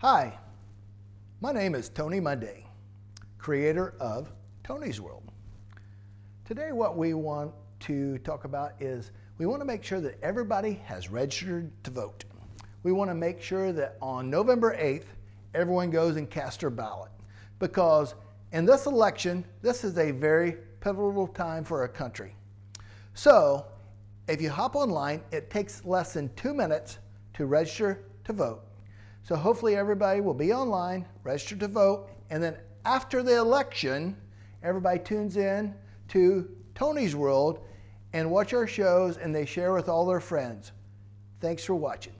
Hi, my name is Tony Monday, creator of Tony's World. Today, what we want to talk about is we want to make sure that everybody has registered to vote. We want to make sure that on November 8th, everyone goes and casts their ballot because in this election, this is a very pivotal time for our country. So, if you hop online, it takes less than two minutes to register to vote. So hopefully everybody will be online, register to vote, and then after the election, everybody tunes in to Tony's World and watch our shows and they share with all their friends. Thanks for watching.